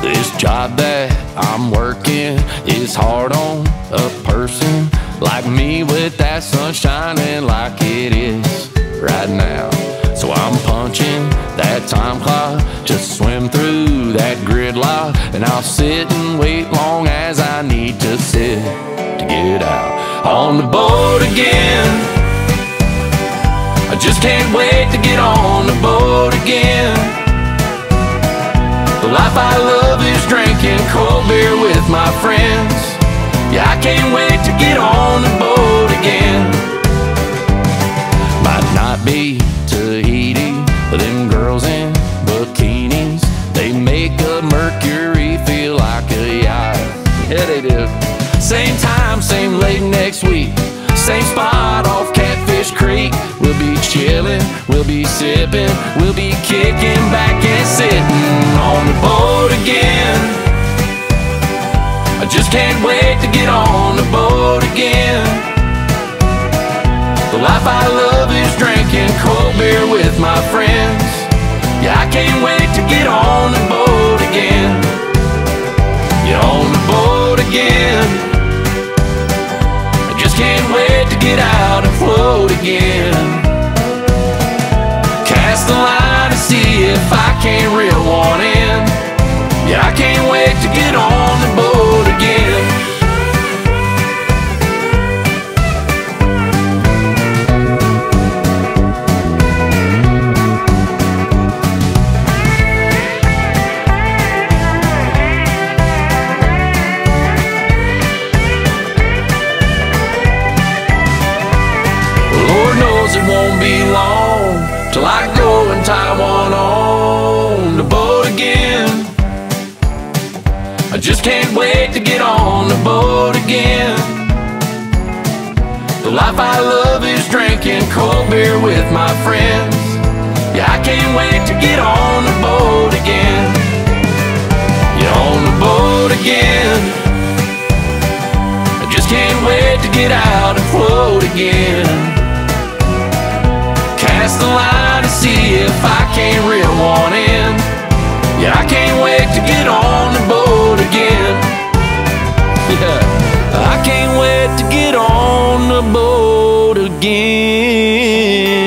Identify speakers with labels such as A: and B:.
A: This job that I'm working is hard on a person like me with that sun shining like it is right now. So I'm punching that time clock, just swim through that gridlock, and I'll sit and wait long as I need to sit to get out on the boat again. Can't wait to get on the boat again. The life I love is drinking cold beer with my friends. Yeah, I can't wait to get on the boat again. Might not be Tahiti, but them girls in bikinis, they make a Mercury feel like a yacht. Yeah, they do. Same time, same late next week, same spot we'll be sipping, we'll be kicking back and sitting on the boat again. I just can't wait to get on the boat again. The life I love is drinking cold beer with my friends. Yeah, I can't wait to get on the boat again. Get on the boat again. I just can't wait to get out it won't be long till I go and tie one on the boat again. I just can't wait to get on the boat again. The life I love is drinking cold beer with my friends. Yeah, I can't wait to get on the boat again. Get on the boat again. I just can't wait to get out and float again. Cast the line to see if I can't reel one in. Yeah, I can't wait to get on the boat again. Yeah, I can't wait to get on the boat again.